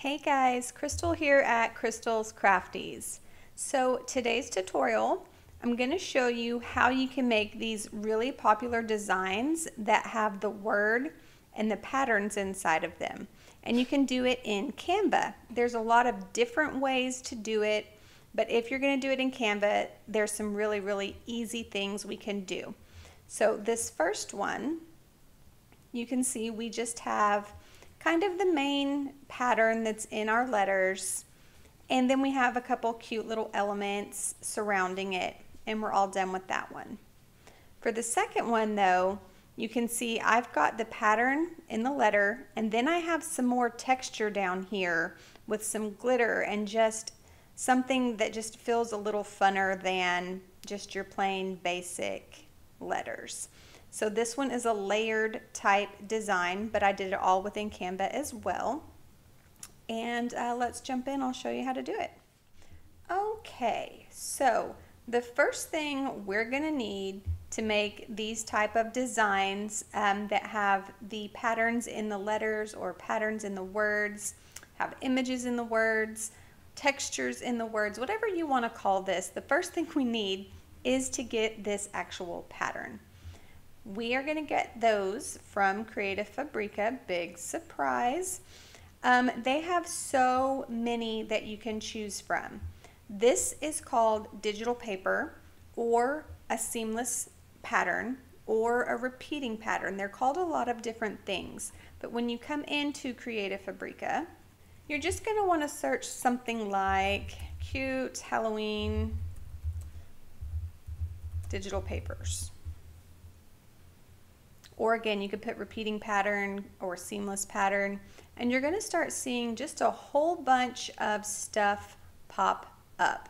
Hey guys, Crystal here at Crystal's Crafties. So today's tutorial, I'm going to show you how you can make these really popular designs that have the word and the patterns inside of them. And you can do it in Canva. There's a lot of different ways to do it, but if you're going to do it in Canva, there's some really, really easy things we can do. So this first one, you can see we just have kind of the main pattern that's in our letters. And then we have a couple cute little elements surrounding it and we're all done with that one. For the second one though, you can see I've got the pattern in the letter and then I have some more texture down here with some glitter and just something that just feels a little funner than just your plain basic letters. So this one is a layered type design, but I did it all within Canva as well. And uh, let's jump in, I'll show you how to do it. Okay, so the first thing we're gonna need to make these type of designs um, that have the patterns in the letters or patterns in the words, have images in the words, textures in the words, whatever you wanna call this, the first thing we need is to get this actual pattern. We are going to get those from Creative Fabrica. Big surprise. Um, they have so many that you can choose from. This is called digital paper or a seamless pattern or a repeating pattern. They're called a lot of different things. But when you come into Creative Fabrica, you're just going to want to search something like cute Halloween digital papers. Or again, you could put repeating pattern or seamless pattern, and you're gonna start seeing just a whole bunch of stuff pop up.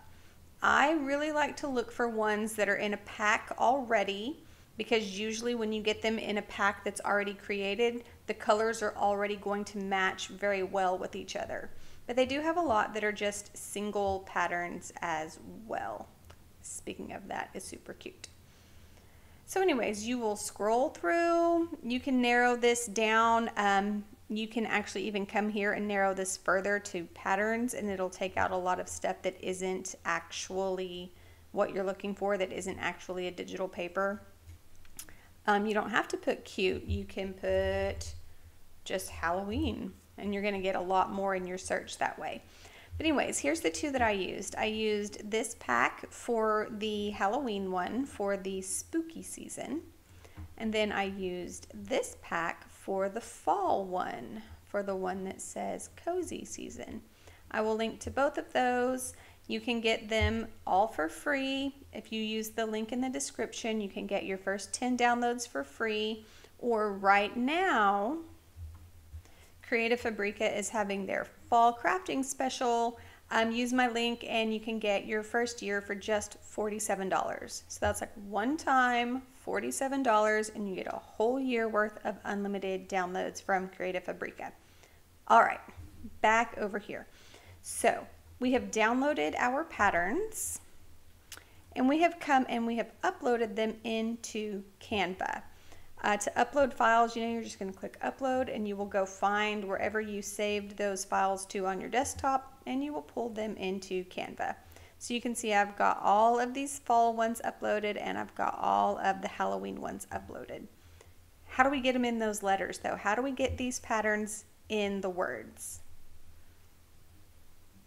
I really like to look for ones that are in a pack already because usually when you get them in a pack that's already created, the colors are already going to match very well with each other. But they do have a lot that are just single patterns as well. Speaking of that, is super cute. So anyways, you will scroll through. You can narrow this down. Um, you can actually even come here and narrow this further to patterns and it'll take out a lot of stuff that isn't actually what you're looking for, that isn't actually a digital paper. Um, you don't have to put cute. You can put just Halloween and you're going to get a lot more in your search that way. But anyways, here's the two that I used. I used this pack for the Halloween one for the spooky season. And then I used this pack for the fall one, for the one that says cozy season. I will link to both of those. You can get them all for free. If you use the link in the description, you can get your first 10 downloads for free. Or right now, Creative Fabrica is having their fall crafting special. Um, use my link and you can get your first year for just $47. So that's like one time, $47, and you get a whole year worth of unlimited downloads from Creative Fabrica. All right, back over here. So we have downloaded our patterns and we have come and we have uploaded them into Canva. Uh, to upload files, you know, you're just going to click upload and you will go find wherever you saved those files to on your desktop and you will pull them into Canva. So you can see I've got all of these fall ones uploaded and I've got all of the Halloween ones uploaded. How do we get them in those letters though? How do we get these patterns in the words?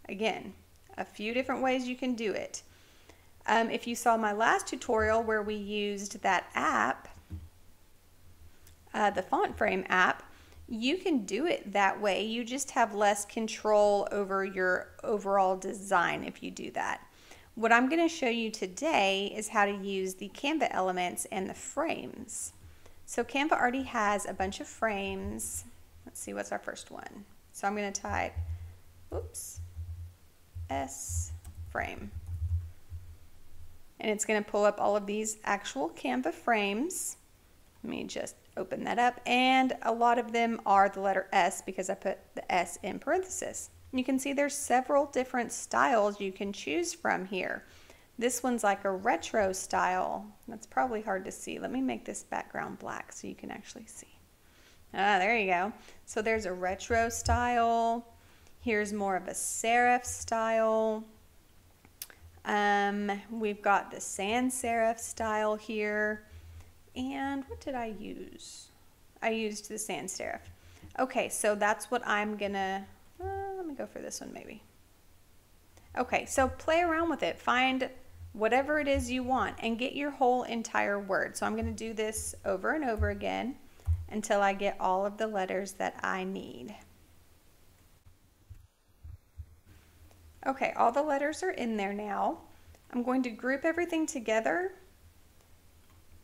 Again, a few different ways you can do it. Um, if you saw my last tutorial where we used that app, uh, the font frame app, you can do it that way. You just have less control over your overall design if you do that. What I'm going to show you today is how to use the Canva elements and the frames. So Canva already has a bunch of frames. Let's see, what's our first one? So I'm going to type, oops, S frame. And it's going to pull up all of these actual Canva frames. Let me just open that up. And a lot of them are the letter S because I put the S in parenthesis. You can see there's several different styles you can choose from here. This one's like a retro style. That's probably hard to see. Let me make this background black so you can actually see. Ah, there you go. So there's a retro style. Here's more of a serif style. Um, we've got the sans serif style here. And what did I use? I used the sans serif. Okay, so that's what I'm gonna, uh, let me go for this one maybe. Okay, so play around with it. Find whatever it is you want and get your whole entire word. So I'm gonna do this over and over again until I get all of the letters that I need. Okay, all the letters are in there now. I'm going to group everything together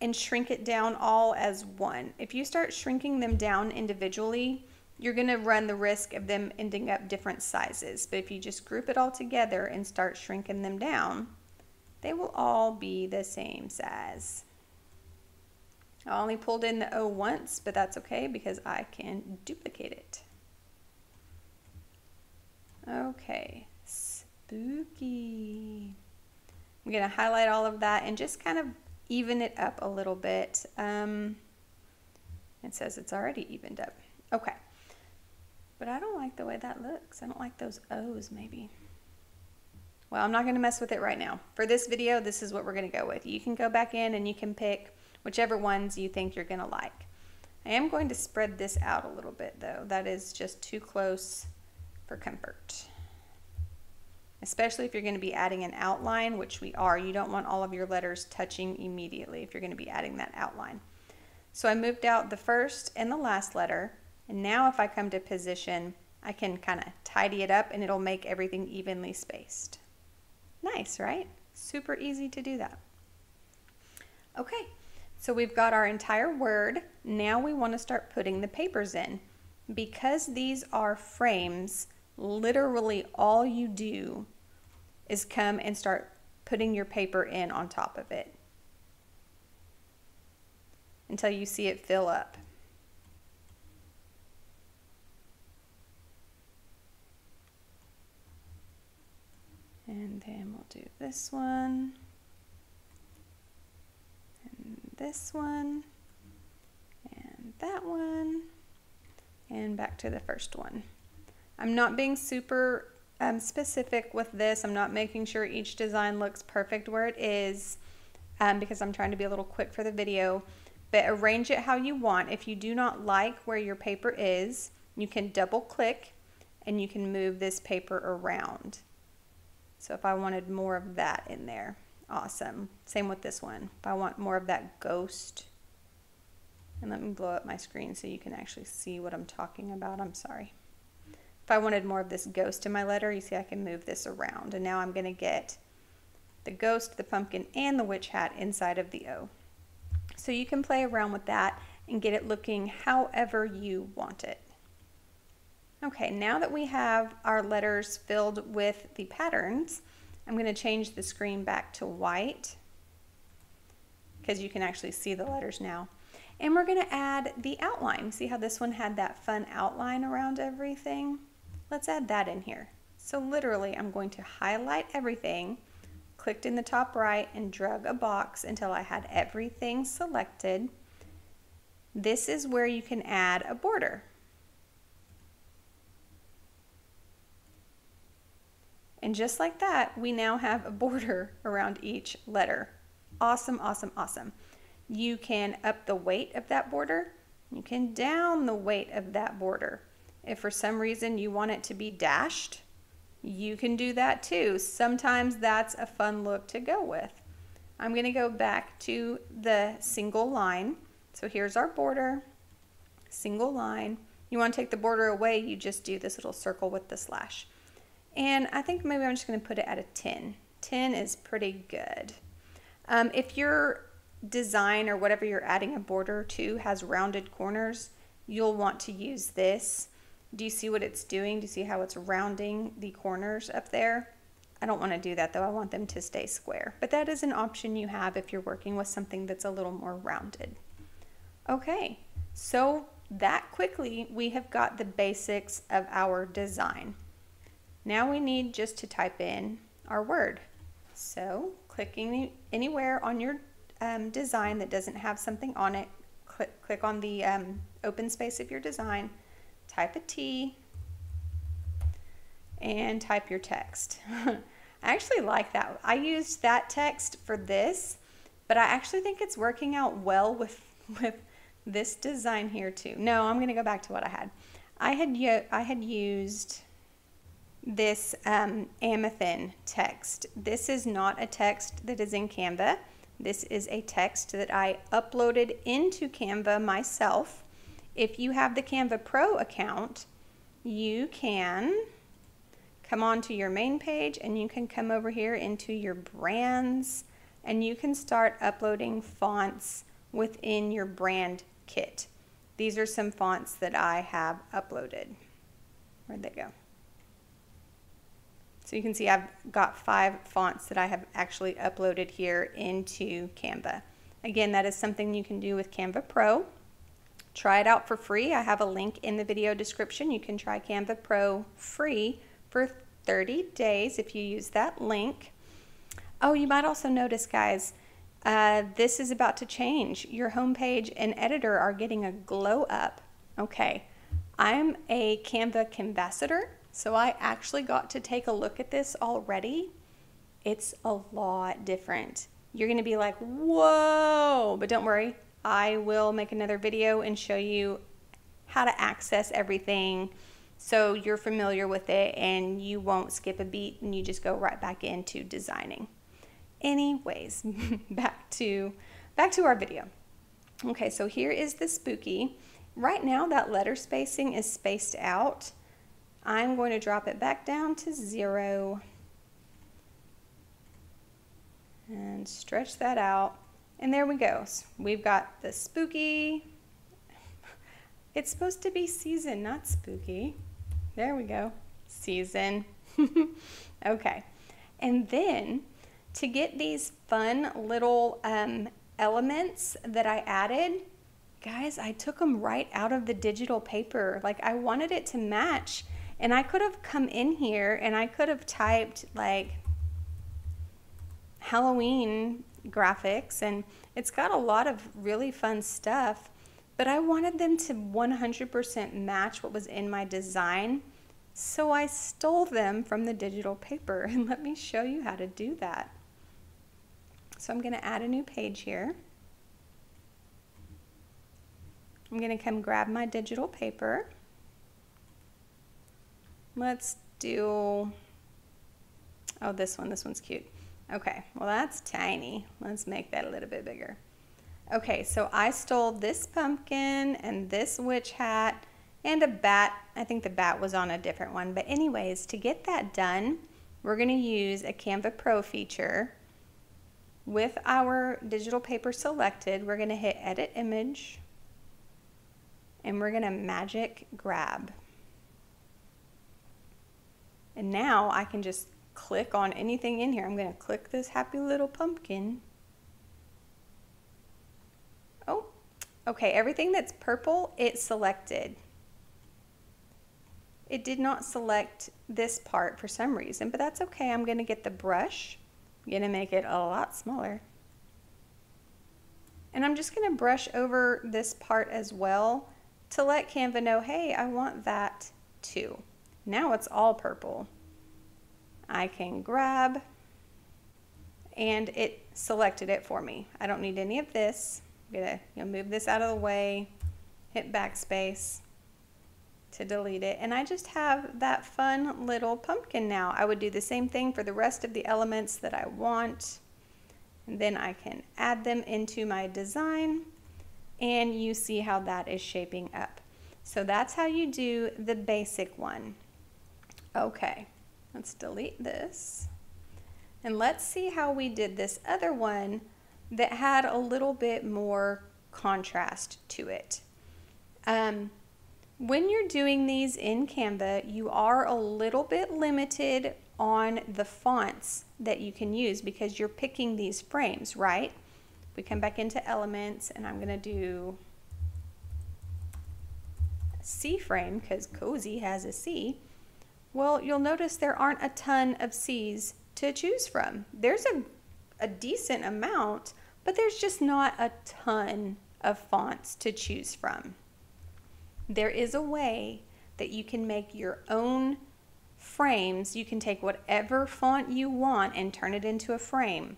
and shrink it down all as one. If you start shrinking them down individually, you're going to run the risk of them ending up different sizes. But if you just group it all together and start shrinking them down, they will all be the same size. I only pulled in the O once, but that's okay because I can duplicate it. Okay, spooky. I'm going to highlight all of that and just kind of even it up a little bit. Um, it says it's already evened up. Okay. But I don't like the way that looks. I don't like those O's maybe. Well, I'm not going to mess with it right now. For this video, this is what we're going to go with. You can go back in and you can pick whichever ones you think you're going to like. I am going to spread this out a little bit though. That is just too close for comfort especially if you're going to be adding an outline, which we are. You don't want all of your letters touching immediately if you're going to be adding that outline. So I moved out the first and the last letter, and now if I come to position, I can kind of tidy it up and it'll make everything evenly spaced. Nice, right? Super easy to do that. Okay, so we've got our entire word. Now we want to start putting the papers in. Because these are frames, literally all you do is come and start putting your paper in on top of it until you see it fill up. And then we'll do this one, and this one, and that one, and back to the first one. I'm not being super um, specific with this. I'm not making sure each design looks perfect where it is um, because I'm trying to be a little quick for the video. But arrange it how you want. If you do not like where your paper is, you can double click and you can move this paper around. So if I wanted more of that in there, awesome. Same with this one. If I want more of that ghost, and let me blow up my screen so you can actually see what I'm talking about. I'm sorry. If I wanted more of this ghost in my letter, you see I can move this around. And now I'm going to get the ghost, the pumpkin, and the witch hat inside of the O. So you can play around with that and get it looking however you want it. Okay, now that we have our letters filled with the patterns, I'm going to change the screen back to white because you can actually see the letters now. And we're going to add the outline. See how this one had that fun outline around everything? Let's add that in here. So literally I'm going to highlight everything, clicked in the top right and drag a box until I had everything selected. This is where you can add a border. And just like that, we now have a border around each letter. Awesome, awesome, awesome. You can up the weight of that border. You can down the weight of that border. If for some reason you want it to be dashed, you can do that too. Sometimes that's a fun look to go with. I'm going to go back to the single line. So here's our border, single line. You want to take the border away, you just do this little circle with the slash. And I think maybe I'm just going to put it at a 10. 10 is pretty good. Um, if your design or whatever you're adding a border to has rounded corners, you'll want to use this. Do you see what it's doing? Do you see how it's rounding the corners up there? I don't want to do that though. I want them to stay square. But that is an option you have if you're working with something that's a little more rounded. Okay, so that quickly we have got the basics of our design. Now we need just to type in our word. So clicking anywhere on your um, design that doesn't have something on it, click, click on the um, open space of your design, type a T, and type your text. I actually like that. I used that text for this, but I actually think it's working out well with, with this design here too. No, I'm going to go back to what I had. I had, I had used this um, Amethyst text. This is not a text that is in Canva. This is a text that I uploaded into Canva myself. If you have the Canva Pro account, you can come on to your main page and you can come over here into your brands and you can start uploading fonts within your brand kit. These are some fonts that I have uploaded. Where'd they go? So you can see I've got five fonts that I have actually uploaded here into Canva. Again, that is something you can do with Canva Pro. Try it out for free. I have a link in the video description. You can try Canva Pro free for 30 days if you use that link. Oh, you might also notice, guys, uh, this is about to change. Your homepage and editor are getting a glow up. Okay, I'm a Canva Canvassador. So I actually got to take a look at this already. It's a lot different. You're to be like, whoa, but don't worry. I will make another video and show you how to access everything so you're familiar with it and you won't skip a beat and you just go right back into designing. Anyways, back to back to our video. Okay, so here is the spooky. Right now that letter spacing is spaced out. I'm going to drop it back down to zero and stretch that out. And there we go. We've got the spooky. It's supposed to be season, not spooky. There we go. Season. okay. And then to get these fun little um, elements that I added, guys, I took them right out of the digital paper. Like I wanted it to match and I could have come in here and I could have typed like Halloween graphics and it's got a lot of really fun stuff, but I wanted them to 100% match what was in my design. So I stole them from the digital paper and let me show you how to do that. So I'm going to add a new page here. I'm going to come grab my digital paper. Let's do, oh, this one, this one's cute. Okay, well that's tiny. Let's make that a little bit bigger. Okay, so I stole this pumpkin and this witch hat and a bat. I think the bat was on a different one. But anyways, to get that done, we're going to use a Canva Pro feature. With our digital paper selected, we're going to hit Edit Image, and we're going to magic grab. And now I can just click on anything in here. I'm going to click this happy little pumpkin. Oh, okay, everything that's purple, it selected. It did not select this part for some reason, but that's okay. I'm going to get the brush. I'm going to make it a lot smaller. And I'm just going to brush over this part as well to let Canva know, hey, I want that too. Now it's all purple. I can grab and it selected it for me. I don't need any of this. I'm gonna you know, move this out of the way, hit backspace to delete it. And I just have that fun little pumpkin now. I would do the same thing for the rest of the elements that I want. And then I can add them into my design and you see how that is shaping up. So that's how you do the basic one. Okay, let's delete this. And let's see how we did this other one that had a little bit more contrast to it. Um, when you're doing these in Canva, you are a little bit limited on the fonts that you can use because you're picking these frames, right? We come back into elements and I'm going to do C frame because Cozy has a C. Well, you'll notice there aren't a ton of C's to choose from. There's a, a decent amount, but there's just not a ton of fonts to choose from. There is a way that you can make your own frames, you can take whatever font you want and turn it into a frame.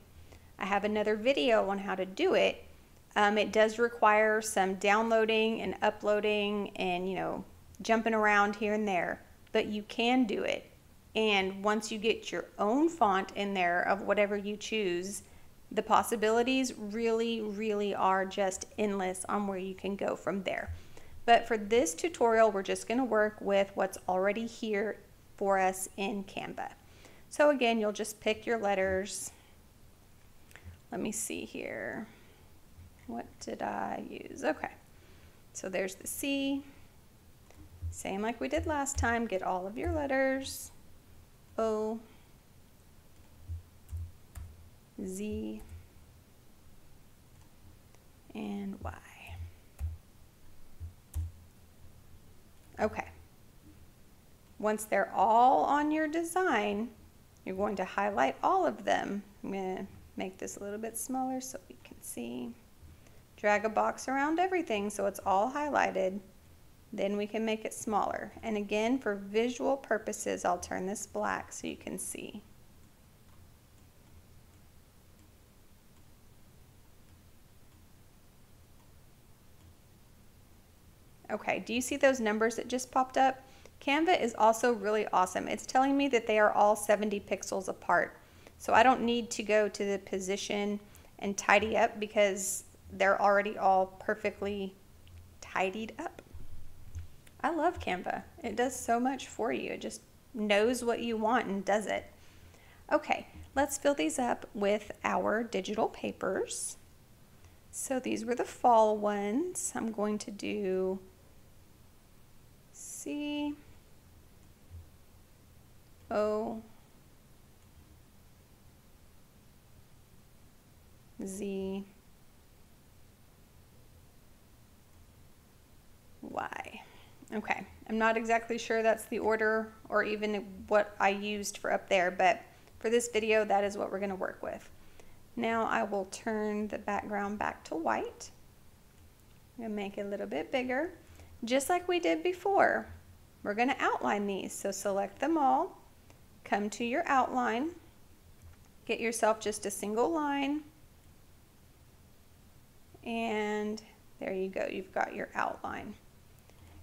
I have another video on how to do it. Um, it does require some downloading and uploading and, you know, jumping around here and there, but you can do it. And once you get your own font in there of whatever you choose, the possibilities really, really are just endless on where you can go from there. But for this tutorial, we're just gonna work with what's already here for us in Canva. So again, you'll just pick your letters. Let me see here. What did I use? Okay, so there's the C. Same like we did last time, get all of your letters. O, Z, and Y. Okay. Once they're all on your design, you're going to highlight all of them. I'm going to make this a little bit smaller so we can see. Drag a box around everything so it's all highlighted. Then we can make it smaller. And again, for visual purposes, I'll turn this black so you can see. Okay, do you see those numbers that just popped up? Canva is also really awesome. It's telling me that they are all 70 pixels apart. So I don't need to go to the position and tidy up because they're already all perfectly tidied up. I love Canva. It does so much for you. It just knows what you want and does it. Okay, let's fill these up with our digital papers. So these were the fall ones. I'm going to do C O Z Y. Okay, I'm not exactly sure that's the order or even what I used for up there, but for this video, that is what we're gonna work with. Now I will turn the background back to white. I'm gonna make it a little bit bigger. Just like we did before, we're gonna outline these. So select them all, come to your outline, get yourself just a single line, and there you go, you've got your outline.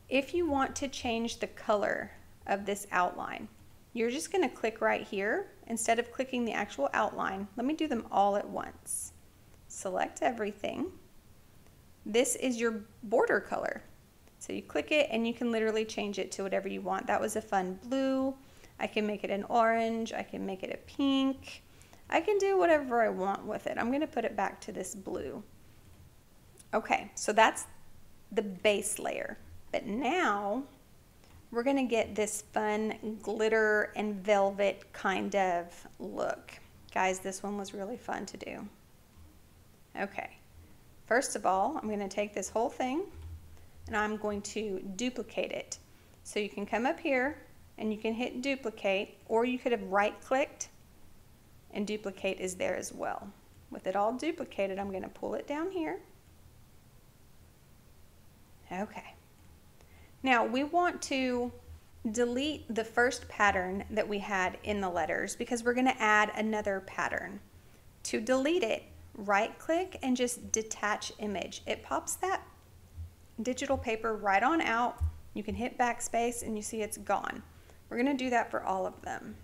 If you want to change the color of this outline, you're just going to click right here instead of clicking the actual outline. Let me do them all at once. Select everything. This is your border color. So you click it and you can literally change it to whatever you want. That was a fun blue. I can make it an orange. I can make it a pink. I can do whatever I want with it. I'm going to put it back to this blue. Okay, so that's the base layer. But now we're going to get this fun glitter and velvet kind of look. Guys, this one was really fun to do. Okay, first of all, I'm going to take this whole thing and I'm going to duplicate it. So you can come up here and you can hit duplicate or you could have right clicked and duplicate is there as well. With it all duplicated, I'm going to pull it down here. Okay. Now we want to delete the first pattern that we had in the letters because we're going to add another pattern. To delete it, right click and just detach image. It pops that digital paper right on out. You can hit backspace and you see it's gone. We're going to do that for all of them.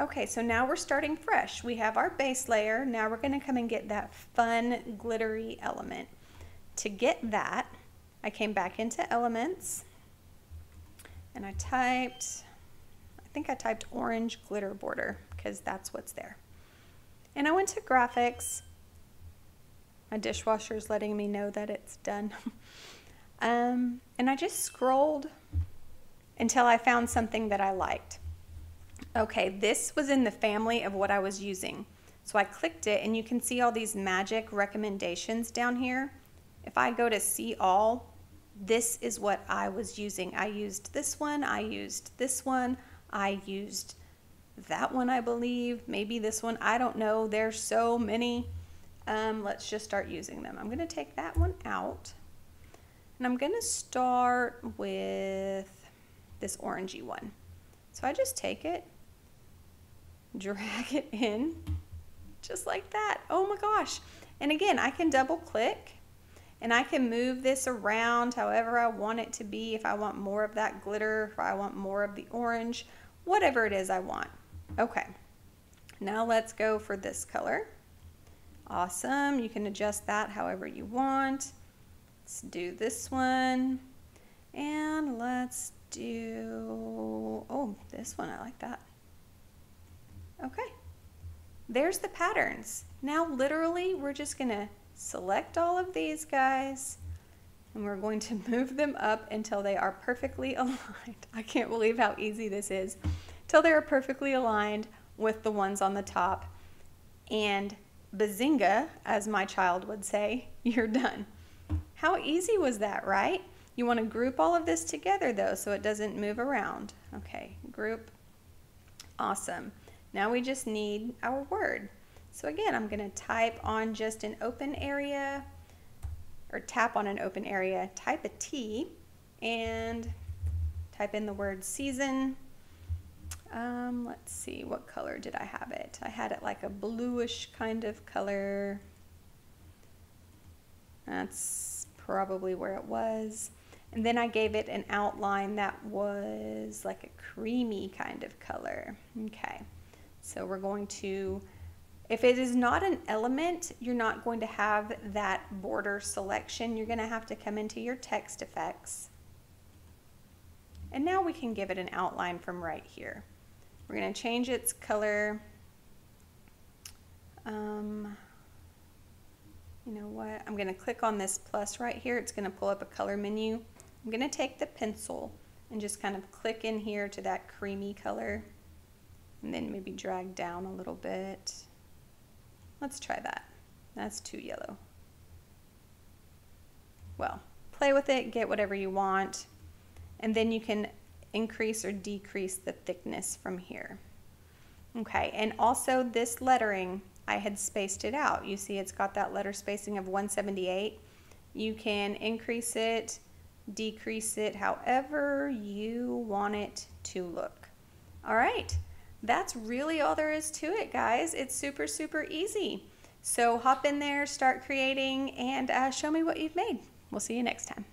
Okay, so now we're starting fresh. We have our base layer. Now we're going to come and get that fun glittery element. To get that, I came back into elements and I typed, I think I typed orange glitter border because that's what's there. And I went to graphics. My dishwasher is letting me know that it's done. um, and I just scrolled until I found something that I liked. Okay, this was in the family of what I was using. So I clicked it and you can see all these magic recommendations down here. If I go to see all, this is what I was using. I used this one, I used this one, I used that one, I believe, maybe this one, I don't know. There's so many. Um, let's just start using them. I'm gonna take that one out And I'm going to start with this orangey one. So I just take it, drag it in, just like that. Oh my gosh. And again, I can double click and I can move this around however I want it to be. If I want more of that glitter, if I want more of the orange, whatever it is I want. Okay, now let's go for this color. Awesome, you can adjust that however you want. Let's do this one. And let's do, oh, this one, I like that. There's the patterns. Now literally we're just gonna select all of these guys and we're going to move them up until they are perfectly aligned. I can't believe how easy this is. Till they are perfectly aligned with the ones on the top. And bazinga, as my child would say, you're done. How easy was that, right? You want to group all of this together though so it doesn't move around. Okay, group. Awesome. Now we just need our word. So again, I'm going to type on just an open area or tap on an open area, type a T and type in the word season. Um, let's see, what color did I have it? I had it like a bluish kind of color. That's probably where it was. And then I gave it an outline that was like a creamy kind of color. Okay, so we're going to if it is not an element, you're not going to have that border selection. You're going to have to come into your text effects. And now we can give it an outline from right here. We're going to change its color. Um, you know what? I'm going to click on this plus right here. It's going to pull up a color menu. I'm going to take the pencil and just kind of click in here to that creamy color and then maybe drag down a little bit. Let's try that. That's too yellow. Well, play with it, get whatever you want, and then you can increase or decrease the thickness from here. Okay, and also this lettering, I had spaced it out. You see it's got that letter spacing of 178. You can increase it, decrease it, however you want it to look. All right that's really all there is to it, guys. It's super, super easy. So hop in there, start creating, and uh, show me what you've made. We'll see you next time.